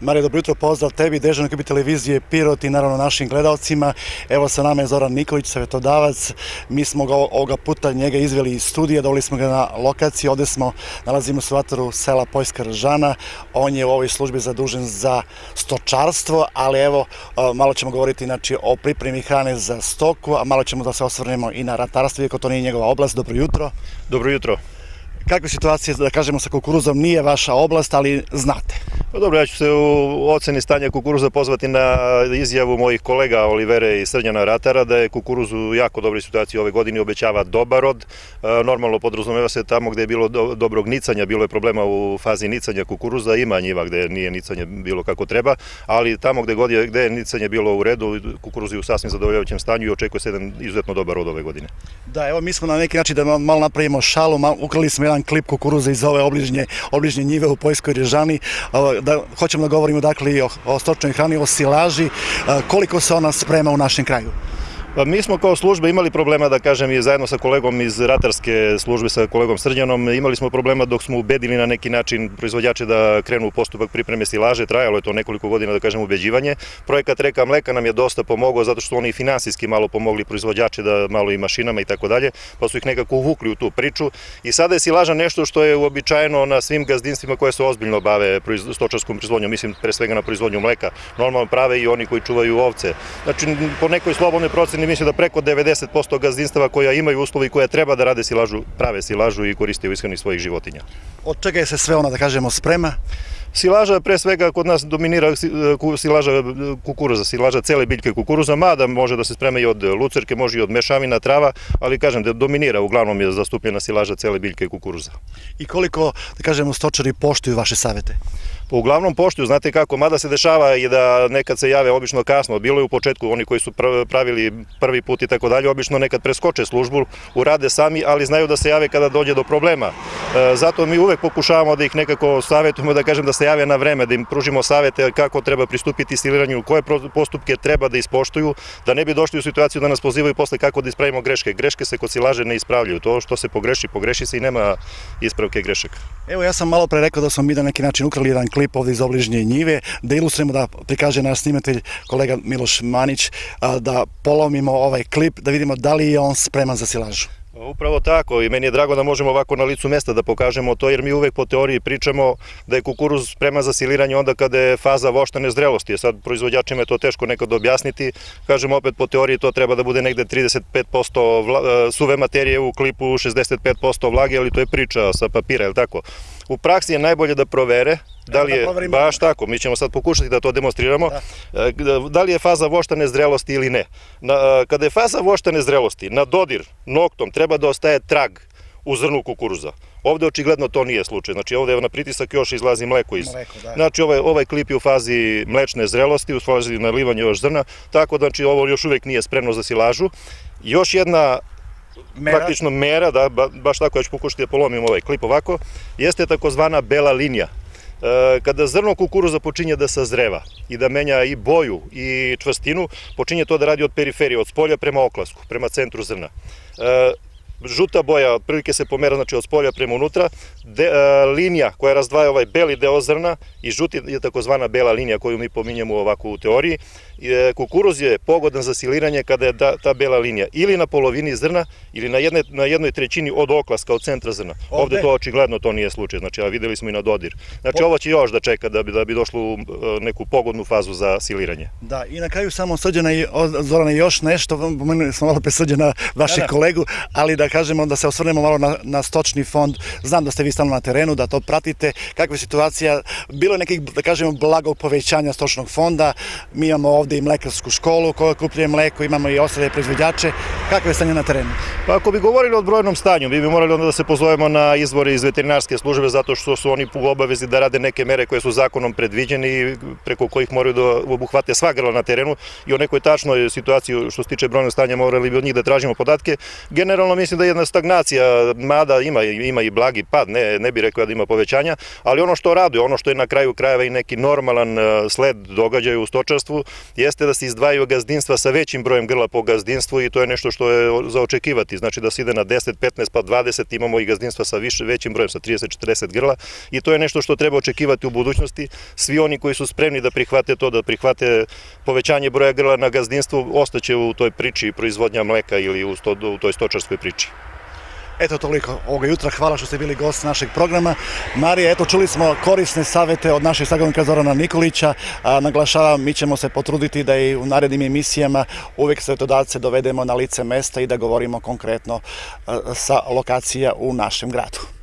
Marija, dobro jutro, pozdrav tebi, Dežan Kubi televizije Pirot i naravno našim gledalcima. Evo sa nama je Zoran Nikolić, savjetodavac. Mi smo ga ovoga puta njega izveli iz studija, doveli smo ga na lokaciji. Ovde smo, nalazimo se u vatru sela Pojska Ržana. On je u ovoj službi zadužen za stočarstvo, ali evo, malo ćemo govoriti znači, o pripremi hrane za stoku, a malo ćemo da se osvrnemo i na ratarstvo, iako to nije njegova oblast. Dobro jutro. Dobro jutro. Kakve situacije, da kažemo, sa kukuruzom nije vaša oblast, ali znate? Pa dobro, ja ću se u oceni stanja kukuruza pozvati na izjavu mojih kolega Olivere i Srđana Ratara da je kukuruz u jako dobroj situaciji ove godine obećava dobar rod. E, normalno podrazumeva se tamo gde je bilo dobrog nicanja, bilo je problema u fazi nicanja kukuruza, ima njiva gde nije nicanje bilo kako treba, ali tamo gde, je, gde je nicanje bilo u redu, kukuruz je u sasvim zadovoljavajućem stanju i očekuje se jedan izuzetno dobar rod ove godine. Da, evo mi smo na neki način da malo napravimo šalu, ukrali smo jedan klip kukuruza iz ove obližnje, obližnje njive u Pojskoj Režani, da hoćemo da govorimo dakle i o, stočnoj hrani, o silaži, koliko se ona sprema u našem kraju? Pa mi smo kao služba imali problema, da kažem, i zajedno sa kolegom iz ratarske službe, sa kolegom Srđanom, imali smo problema dok smo ubedili na neki način proizvođače da krenu u postupak pripreme silaže, trajalo je to nekoliko godina, da kažem, ubeđivanje. Projekat Reka mleka nam je dosta pomogao zato što oni finansijski malo pomogli proizvođače da malo i mašinama i tako dalje, pa su ih nekako uvukli u tu priču. I sada je silaža nešto što je uobičajeno na svim gazdinstvima koje se ozbiljno bave stočarskom proizvodnjom, mislim pre svega na proizvodnju mleka. Normalno prave i oni koji čuvaju ovce. Znači, po nekoj slobodnoj proceni mislim da preko 90% gazdinstava koja imaju uslovi i koja treba da rade silažu, prave silažu i koriste u ishrani svojih životinja. Od čega je se sve ona, da kažemo, sprema? Silaža pre svega kod nas dominira silaža kukuruza, silaža cele biljke kukuruza, mada može da se spreme i od lucerke, može i od mešavina, trava, ali kažem da dominira, uglavnom je zastupljena silaža cele biljke kukuruza. I koliko, da kažemo, stočari poštuju vaše savete? Uglavnom poštuju, znate kako, mada se dešava i da nekad se jave obično kasno, bilo je u početku oni koji su pravili prvi put i tako dalje, obično nekad preskoče službu, urade sami, ali znaju da se jave kada dođe do problema. E, zato mi uvek pokušavamo da ih nekako savetujemo, da kažem da se jave na vreme, da im pružimo savete kako treba pristupiti stiliranju, koje postupke treba da ispoštuju, da ne bi došli u situaciju da nas pozivaju posle kako da ispravimo greške. Greške se kod silaže ne ispravljaju, to što se pogreši, pogreši se i nema ispravke grešaka. Evo ja sam malo pre rekao da smo mi na neki način ukrali jedan klip ovde iz obližnje njive, da ilustrujemo da prikaže naš snimatelj kolega Miloš Manić, da polomimo ovaj klip, da vidimo da li je on spreman za silažu. Upravo tako i meni je drago da možemo ovako na licu mesta da pokažemo to jer mi uvek po teoriji pričamo da je kukuruz sprema za siliranje onda kada je faza voštane zrelosti. Sad proizvođačima je to teško nekad objasniti. Kažemo opet po teoriji to treba da bude negde 35% suve materije u klipu, 65% vlage, ali to je priča sa papira, je li tako? U praksi je najbolje da provere da li da je, baš tako, mi ćemo sad pokušati da to demonstriramo, da, e, da li je faza voštane zrelosti ili ne. Na, e, kada je faza voštane zrelosti, na dodir noktom treba da ostaje trag u zrnu kukuruza. Ovde očigledno to nije slučaj. Znači ovde na pritisak još izlazi mleko iz. Mleko, da. Znači ovaj, ovaj klip je u fazi mlečne zrelosti, u fazi nalivanja još zrna, tako da znači ovo još uvek nije spremno za silažu. Još jedna mera. praktično mera, da, ba, baš tako ja ću pokušati da polomim ovaj klip ovako, jeste takozvana bela linija. E, kada zrno kukuruza počinje da sazreva i da menja i boju i čvrstinu, počinje to da radi od periferije, od spolja prema oklasku, prema centru zrna. E, žuta boja otprilike se pomera znači od spolja prema unutra, de, a, linija koja razdvaja ovaj beli deo zrna i žuti je takozvana bela linija koju mi pominjemo ovako u teoriji. E, kukuruz je pogodan za siliranje kada je da, ta bela linija ili na polovini zrna ili na, jedne, na jednoj trećini od oklaska, od centra zrna. Ovde, Ovde to očigledno to nije slučaj, znači a videli smo i na dodir. Znači ovo će još da čeka da bi, da bi došlo u neku pogodnu fazu za siliranje. Da, i na kraju samo srđana i Zorana još nešto, pomenuli smo malo pre srđana vašeg da, da. kolegu, ali da kažemo da se osvrnemo malo na, na stočni fond. Znam da ste vi stalno na terenu, da to pratite. Kakva je situacija? Bilo je nekih, da kažemo, blagog povećanja stočnog fonda. Mi imamo ovde i mlekarsku školu koja kupljuje mleko, imamo i ostale proizvođače. Kakve je stanje na terenu? Pa ako bi govorili o odbrojnom stanju, mi bi morali onda da se pozovemo na izvore iz veterinarske službe zato što su oni u obavezi da rade neke mere koje su zakonom predviđene i preko kojih moraju da obuhvate sva grla na terenu i o nekoj tačnoj situaciji što se tiče brojnog stanja morali bi od njih da tražimo podatke. Generalno mislim da jedna stagnacija, mada ima, ima i blagi pad, ne, ne bi rekao da ima povećanja, ali ono što raduje, ono što je na kraju krajeva i neki normalan e, sled događaja u stočarstvu, jeste da se izdvajaju gazdinstva sa većim brojem grla po gazdinstvu i to je nešto što je za očekivati, znači da se ide na 10, 15 pa 20, imamo i gazdinstva sa više, većim brojem, sa 30-40 grla i to je nešto što treba očekivati u budućnosti. Svi oni koji su spremni da prihvate to, da prihvate povećanje broja grla na gazdinstvu, ostaće u toj priči proizvodnja mleka ili u toj stočarskoj priči. Eto toliko ovoga jutra, hvala što ste bili gost našeg programa. Marija, eto čuli smo korisne savete od našeg sagovornika Zorana Nikolića. A, naglašavam, mi ćemo se potruditi da i u narednim emisijama uvek savjetodavce dovedemo na lice mesta i da govorimo konkretno sa lokacija u našem gradu.